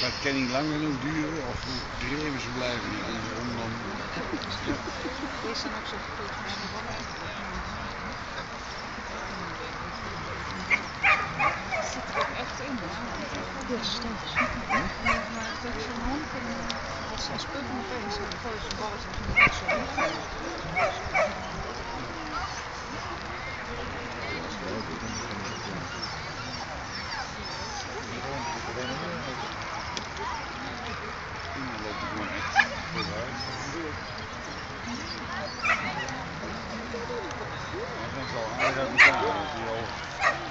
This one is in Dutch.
Maar het kan niet lang genoeg duren of dreven ze blijven. Deze zijn ook zo. Zit er ook echt in, hè? Ja, is. Maar heeft zo'n hand en als ze als punt moet wezen, dan gooien ze een balletje en dan zo Thank you.